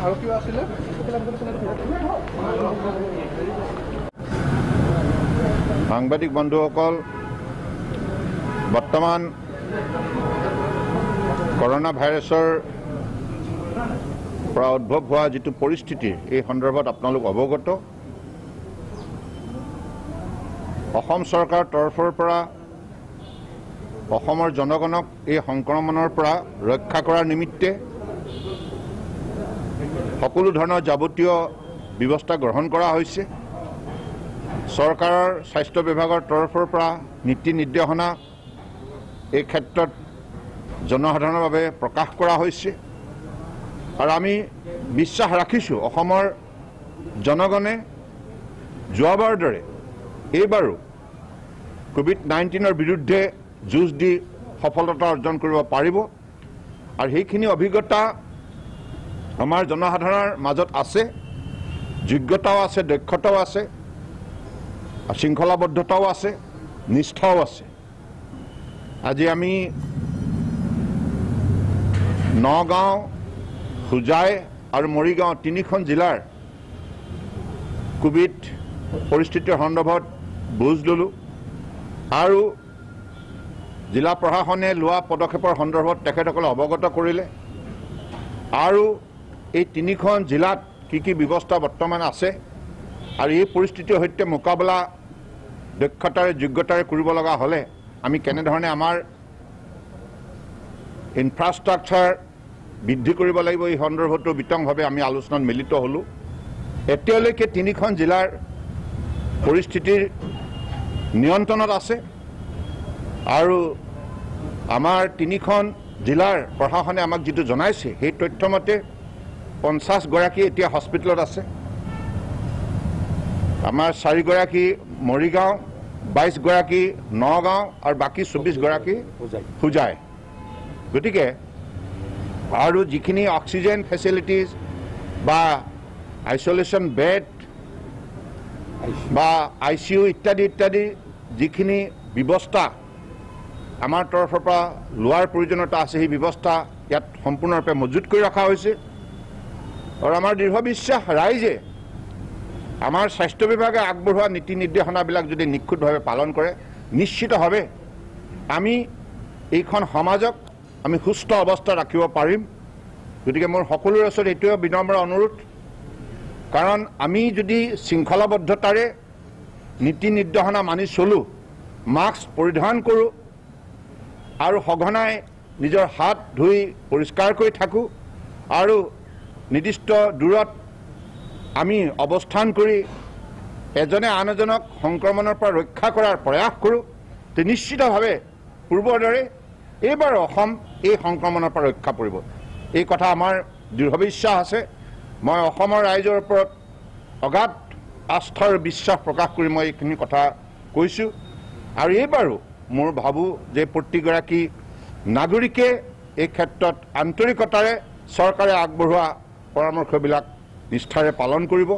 আৰু কিবা আছিলে সাংবাদিক বন্ধুসকল বৰ্তমান কৰোণা ভাইৰাছৰ পৰা উদ্ভৱ হোৱা যিটো পৰিস্থিতি এই সন্দৰ্ভত আপোনালোক অৱগত। অসম চৰকাৰৰ তৰফৰ পৰা অসমৰ জনগণক এই সংক্ৰমণৰ পৰা ৰক্ষা কৰাৰ নিমিত্তে সকলো ধৰণৰ যাৱতীয় ব্যৱস্থা গ্ৰহণ কৰা হৈছে। চৰকাৰৰ স্বাস্থ্য বিভাগৰ তৰফৰ পৰা নীতি নিৰ্দেশনা এই ক্ষেত্ৰত জনসাধাৰণৰ বাবে প্ৰকাশ কৰা হৈছে। আৰু আমি বিশ্বাস ৰাখিছোঁ অসমৰ জনগণে যোৱাবাৰৰ দৰে এইবাৰো ক'ভিড নাইণ্টিনৰ বিৰুদ্ধে যুঁজ দি সফলতা অৰ্জন কৰিব পাৰিব। আৰু সেইখিনি অভিজ্ঞতা আমাৰ জনসাধাৰণৰ মাজত আছে যোগ্যতাও আছে দক্ষতাও আছে। শৃংখলাবদ্ধতাও আছে নিষ্ঠাও আছে। আজি আমি নগাঁও হোজাই আৰু মৰিগাঁও তিনিখন জিলাৰ কোভিড পৰিস্থিতিৰ সন্দৰ্ভত বুজ ল'লোঁ আৰু জিলা প্ৰশাসনে লোৱা পদক্ষেপৰ সন্দৰ্ভত তেখেতসকলে অৱগত কৰিলে আৰু এই তিনিখন জিলাত কি কি ব্যৱস্থা বৰ্তমান আছে আৰু এই পৰিস্থিতিৰ সৈতে মোকাবিলা দক্ষতাৰে যোগ্যতাৰে কৰিব লগা হ'লে আমি কেনেধৰণে আমাৰ ইনফ্ৰাষ্ট্ৰাকচাৰ বৃদ্ধি কৰিব লাগিব এই সন্দৰ্ভতো বিতংভাৱে আমি আলোচনাত মিলিত হ'লোঁ। এতিয়ালৈকে তিনিখন জিলাৰ পৰিস্থিতিৰ নিয়ন্ত্ৰণত আছে আৰু আমাৰ তিনিখন জিলাৰ প্ৰশাসনে আমাক যিটো জনাইছে সেই তথ্যমতে পঞ্চাছগৰাকী এতিয়া হস্পিটেলত আছে। আমাৰ চাৰিগৰাকী মৰিগাঁও বাইছগৰাকী নগাঁও আৰু বাকী চৌবিছগৰাকী হোজাই গতিকে আৰু যিখিনি অক্সিজেন ফেচিলিটিজ বা আইচলেশ্যন বেড বা আই চি ইউ ইত্যাদি ইত্যাদি যিখিনি ব্যৱস্থা আমাৰ তৰফৰ পৰা লোৱাৰ প্ৰয়োজনীয়তা আছে সেই ব্যৱস্থা ইয়াত সম্পূৰ্ণৰূপে মজুত কৰি ৰখা হৈছে। আৰু আমাৰ দৃঢ় বিশ্বাস ৰাইজে আমাৰ স্বাস্থ্য বিভাগে আগবঢ়োৱা নীতি নিৰ্দেশনাবিলাক যদি নিখুঁতভাৱে পালন কৰে নিশ্চিতভাৱে আমি এইখন সমাজক আমি সুস্থ অৱস্থাত ৰাখিব পাৰিম। গতিকে মোৰ সকলোৰে ওচৰত এইটোৱে বিনম্ৰ অনুৰোধ। কাৰণ আমি যদি শৃংখলাবদ্ধতাৰে নীতি নিৰ্দেশনা মানি চলোঁ মাস্ক পৰিধান কৰোঁ আৰু সঘনাই নিজৰ হাত ধুই পৰিষ্কাৰ কৰি থাকোঁ আৰু নিৰ্দিষ্ট দূৰত আমি অৱস্থান কৰি এজনে আন এজনক সংক্ৰমণৰ পৰা ৰক্ষা কৰাৰ প্ৰয়াস কৰোঁ তে নিশ্চিতভাৱে পূৰ্বৰ দৰে এইবাৰ অসম এই সংক্ৰমণৰ পৰা ৰক্ষা পৰিব। এই কথা আমাৰ দৃঢ় বিশ্বাস আছে। মই অসমৰ ৰাইজৰ ওপৰত অগাধ আস্থাৰ বিশ্বাস প্ৰকাশ কৰি মই এইখিনি কথা কৈছোঁ। আৰু এইবাৰো মোৰ ভাবোঁ যে প্ৰতিগৰাকী নাগৰিকে এই ক্ষেত্ৰত আন্তৰিকতাৰে চৰকাৰে আগবঢ়োৱা পৰামৰ্শবিলাক নিষ্ঠাৰে পালন কৰিব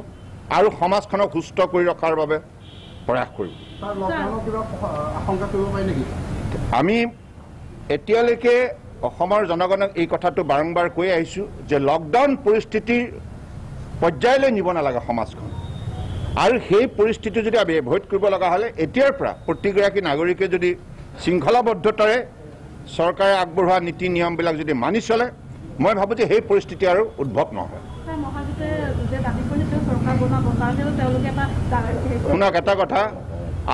আৰু সমাজখনক সুস্থ কৰি ৰখাৰ বাবে প্ৰয়াস কৰিব। আমি এতিয়ালৈকে অসমৰ জনগণক এই কথাটো বাৰম্বাৰ কৈ আহিছোঁ যে লকডাউন পৰিস্থিতিৰ পৰ্যায়লৈ নিব নালাগে সমাজখন। আৰু সেই পৰিস্থিতি যদি আমি এভইড কৰিব লগা হ'লে এতিয়াৰ পৰা প্ৰতিগৰাকী নাগৰিকে যদি শৃংখলাবদ্ধতাৰে চৰকাৰে আগবঢ়োৱা নীতি নিয়মবিলাক যদি মানি চলে মই ভাবোঁ যে সেই পৰিস্থিতি আৰু উদ্ভৱ নহয় ছাৰ মহাজোঁটে যে দাবী কৰিছে চৰকাৰ বনাব কাৰণেও তেওঁলোকে এটা হেৰি কৰি- শুনক এটা কথা।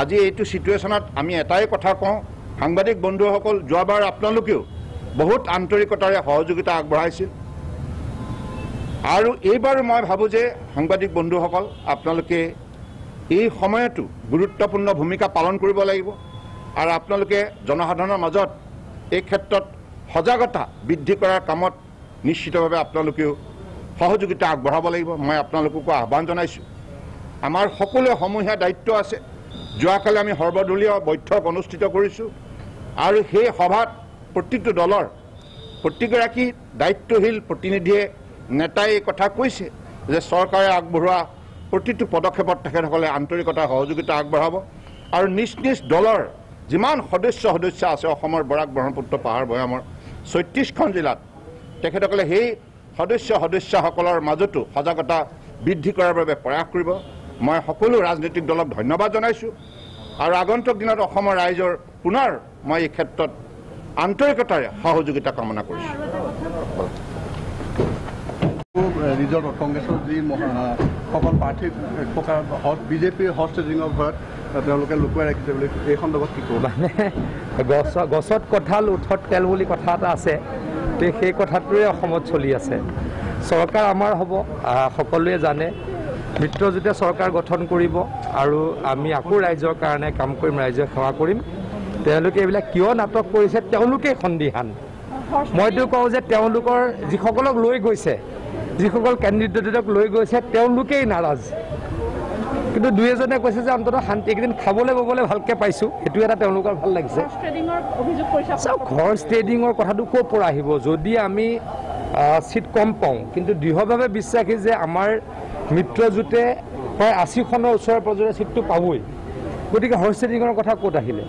আজি এইটো ছিটুৱেশ্যনত আমি এটাই কথা কওঁ। সাংবাদিক বন্ধুসকল যোৱাবাৰ আপোনালোকেও বহুত আন্তৰিকতাৰে সহযোগিতা আগবঢ়াইছিল। আৰু এইবাৰো মই ভাবোঁ যে সাংবাদিক বন্ধুসকল আপোনালোকে এই সময়তো গুৰুত্বপূৰ্ণ ভূমিকা পালন কৰিব লাগিব আৰু আপোনালোকে জনসাধাৰণৰ মাজত এই ক্ষেত্ৰত সজাগতা বৃদ্ধি কৰাৰ কামত নিশ্চিতভাৱে আপোনালোকেও সহযোগিতা আগবঢ়াব লাগিব। মই আপোনালোককো আহ্বান জনাইছোঁ। আমাৰ সকলোৱে সমূহীয়া দায়িত্ব আছে। যোৱাকালি আমি সৰ্বদলীয় বৈঠক অনুষ্ঠিত কৰিছোঁ আৰু সেই সভাত প্ৰতিটো দলৰ প্ৰতিগৰাকী দায়িত্বশীল প্ৰতিনিধিয়ে নেতাই এই কথা কৈছে যে চৰকাৰে আগবঢ়োৱা প্ৰতিটো পদক্ষেপত তেখেতসকলে আন্তৰিকতা সহযোগিতা আগবঢ়াব আৰু নিজ নিজ দলৰ যিমান সদস্য সদস্য আছে অসমৰ বৰাক ব্ৰহ্মপুত্ৰ পাহাৰ ভৈয়ামৰ ছয়ত্ৰিছখন জিলাত তেখেতসকলে সেই সদস্য সদস্যসকলৰ মাজতো সজাগতা বৃদ্ধি কৰাৰ বাবে প্ৰয়াস কৰিব। মই সকলো ৰাজনৈতিক দলক ধন্যবাদ জনাইছোঁ। আৰু আগন্তুক দিনত অসমৰ ৰাইজৰ পুনৰ মই এই ক্ষেত্ৰত আন্তৰিকতাৰে সহযোগিতা কামনা কৰিছোঁ। ৰিজৰ্টত কংগ্ৰেছৰ যি মহা- সকল প্ৰাৰ্থী প্ৰকাৰ বিজেপিৰ হৰ্চ ট্ৰেডিঙৰ ভয়ত তেওঁলোকে লুকুৱাই ৰাখিছে বুলি এই সন্দৰ্ভত কি ক'ব? মানে গছ গছত কঁঠাল উঠত তেল বুলি কথা এটা আছে। তে সেই কথাটোৱে অসমত চলি আছে। চৰকাৰ আমাৰ হ'ব সকলোৱে জানে। মিত্ৰজোঁটে চৰকাৰ গঠন কৰিব আৰু আমি আকৌ ৰাইজৰ কাৰণে কাম কৰিম ৰাইজক সেৱা কৰিম। তেওঁলোকে এইবিলাক কিয় নাটক কৰিছে তেওঁলোকেই সন্দিহান। মইতো কওঁ যে তেওঁলোকৰ যিসকলক লৈ গৈছে যিসকল কেণ্ডিডেটক লৈ গৈছে তেওঁলোকেই নাৰাজ। কিন্তু দুই এজনে কৈছে যে অন্ততঃ শান্তি এইকেইদিন খাবলৈ ববলৈ ভালকৈ পাইছোঁ। সেইটো এটা তেওঁলোকৰ ভাল লাগিছে। হৰ্চ ট্ৰেডিঙৰ চাওক ঘৰ ষ্টেডিঙৰ কথাটো ক'ৰ পৰা আহিব? যদি আমি ছিট কম পাওঁ কিন্তু দৃঢ়ভাৱে বিশ্বাসী যে আমাৰ মিত্ৰজোঁটে প্ৰায় আশীখনৰ ওচৰে পাঁজৰে ছিটটো পাবই। গতিকে হৰ্চ ষ্টেডিঙৰ কথা ক'ত আহিলে?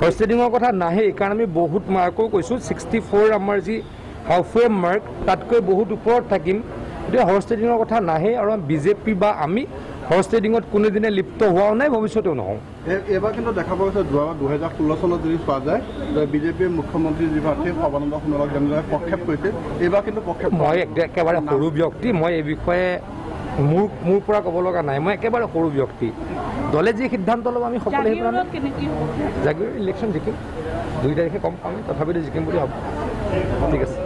হৰ্চ ষ্টেডিঙৰ কথা নাহেই কাৰণ আমি বহুত মাৰ্কো কৈছোঁ। ছিক্সটি ফ'ৰ আমাৰ যি হাফৱে মাৰ্ক তাতকৈ বহুত ওপৰত থাকিম। গতিকে হৰ্চ ষ্টেডিঙৰ কথা নাহেই আৰু বিজেপি বা আমি হৰ্চ ষ্টেডিঙত কোনোদিনে লিপ্ত হোৱাও নাই ভৱিষ্যতেও নহওঁ। এই- এইবাৰ কিন্তু দেখা পোৱা গৈছে যোৱা দুহেজাৰ ষোল্ল চনত যদি চোৱা যায় বিজেপিৰ মুখ্যমন্ত্ৰী যি প্ৰাৰ্থী সৰ্বানন্দ সোণোৱালক যেনেদৰে প্ৰক্ষেপ কৰিছিল এইবাৰ কিন্তু প্ৰক্ষেপ মই এক- একেবাৰে সৰু ব্যক্তি মই এই বিষয়ে মোৰ মোৰ পৰা ক'ব লগা নাই। মই একেবাৰে সৰু ব্যক্তি। দলে যি সিদ্ধান্ত ল'ব আমি সকলোৱে জাগিৰ ইলেকশ্যন জিকিম। দুই তাৰিখে কম পাম তথাপিতো জিকিম বুলি ভাবোঁ। ঠিক আছে।